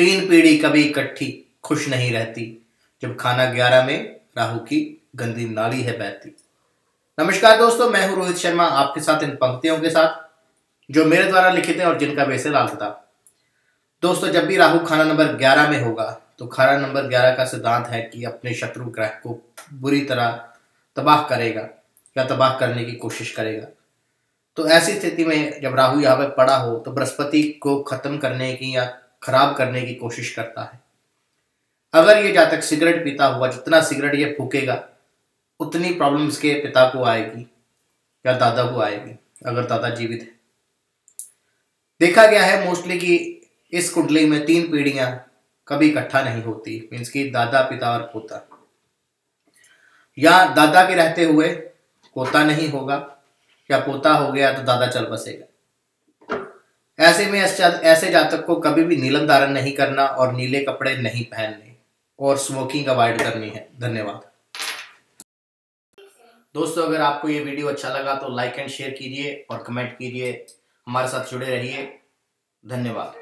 तीन पीढ़ी कभी इकट्ठी खुश नहीं रहती, जब खाना ग्यारह में राहु की गंदी नाली है बहती। नमस्कार दोस्तों, मैं हूँ रोहित शर्मा, आपके साथ इन पंक्तियों के साथ, जो मेरे द्वारा लिखित हैं और जिनका वैसे लाल किताब। दोस्तों, जब भी राहु खाना नंबर ग्यारह में होगा तो खाना नंबर ग्यारह का सिद्धांत है कि अपने शत्रु ग्रह को बुरी तरह तबाह करेगा या तबाह करने की कोशिश करेगा। तो ऐसी स्थिति में जब राहु यहाँ पर पड़ा हो तो बृहस्पति को खत्म करने की या खराब करने की कोशिश करता है। अगर ये जातक सिगरेट पीता हुआ, जितना सिगरेट ये फूकेगा, उतनी प्रॉब्लम इसके पिता को आएगी या दादा को आएगी, अगर दादा जीवित है। देखा गया है मोस्टली कि इस कुंडली में तीन पीढ़ियाँ कभी इकट्ठा नहीं होती मीन्स की दादा, पिता और पोता। या दादा के रहते हुए पोता नहीं होगा, या पोता हो गया तो दादा चल बसेगा। ऐसे में ऐसे जातक को कभी भी नीलम धारण नहीं करना और नीले कपड़े नहीं पहनने और स्मोकिंग अवॉइड करनी है। धन्यवाद। दोस्तों, अगर आपको ये वीडियो अच्छा लगा तो लाइक एंड शेयर कीजिए और कमेंट कीजिए। हमारे साथ जुड़े रहिए। धन्यवाद।